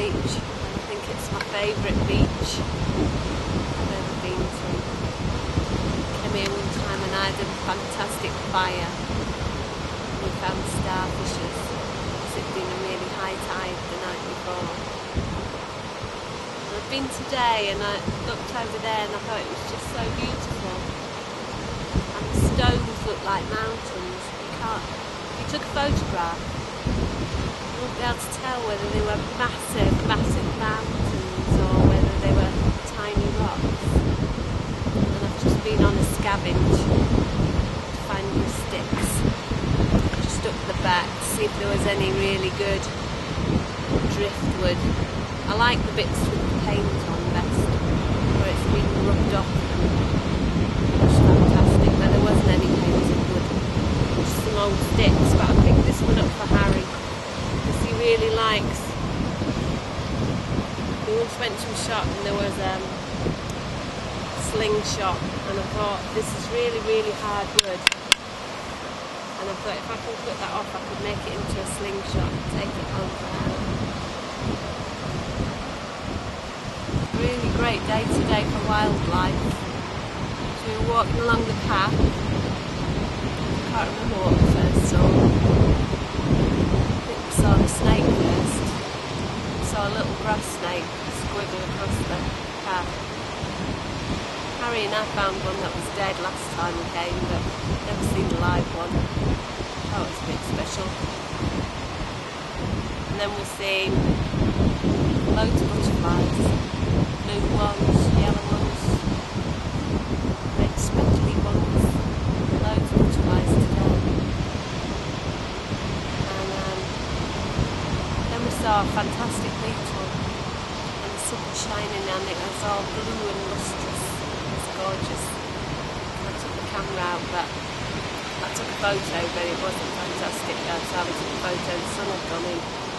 beach. I think it's my favourite beach I've ever been to. Came here one time and I had a fantastic fire. We found starfishes because it's been a really high tide the night before. I've been today and I looked over there and I thought it was just so beautiful. And the stones look like mountains. You can't, you took a photograph, be able to tell whether they were massive, massive mountains or whether they were tiny rocks. And I've just been on a scavenge to find new sticks. Just up the back to see if there was any really good driftwood. I like the bits with the paint on best, where it's been rubbed off and it's fantastic. But there wasn't any painted wood, just some old sticks. But I picked this one up for Harry because he really likes. We once went to a shop and there was um, slingshot and I thought this is really really hard wood and I thought if I can cut that off I could make it into a slingshot and take it for Really great day today for wildlife. So we were walking along the path. I can't remember what we first saw think we saw the snake first. We saw a little grass snake squiggle across the path. Harry and I found one that was dead last time we came, but never seen a live one. That was a bit special. And then we've seen loads of butterflies. Blue ones, yellow ones, red speckly ones. Loads of butterflies today. And um, then we saw a fantastic beetle sun shining and it was all blue and lustrous. It was gorgeous. I took the camera out but I took a photo but it wasn't fantastic. That's how I a photo, the sun had gone in.